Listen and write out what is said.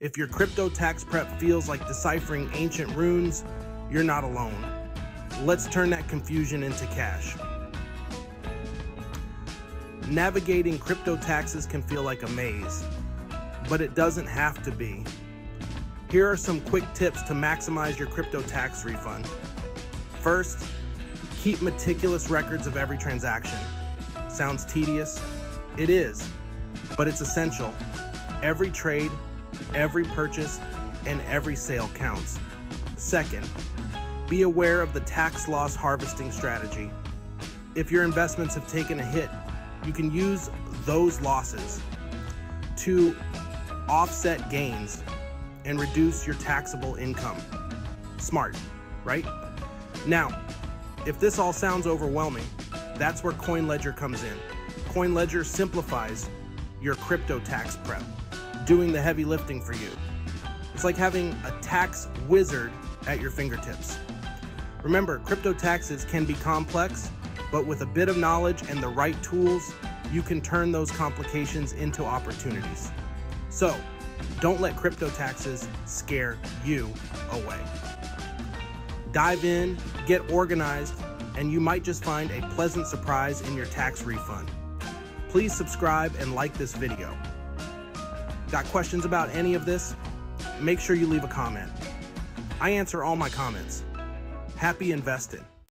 If your crypto tax prep feels like deciphering ancient runes, you're not alone. Let's turn that confusion into cash. Navigating crypto taxes can feel like a maze, but it doesn't have to be. Here are some quick tips to maximize your crypto tax refund. First, keep meticulous records of every transaction. Sounds tedious? It is, but it's essential. Every trade, every purchase, and every sale counts. Second, be aware of the tax loss harvesting strategy. If your investments have taken a hit, you can use those losses to offset gains and reduce your taxable income. Smart, right? Now, if this all sounds overwhelming, that's where CoinLedger comes in. CoinLedger simplifies your crypto tax prep, doing the heavy lifting for you. It's like having a tax wizard at your fingertips. Remember, crypto taxes can be complex, but with a bit of knowledge and the right tools, you can turn those complications into opportunities. So, don't let crypto taxes scare you away. Dive in, get organized, and you might just find a pleasant surprise in your tax refund. Please subscribe and like this video. Got questions about any of this? Make sure you leave a comment. I answer all my comments. Happy investing.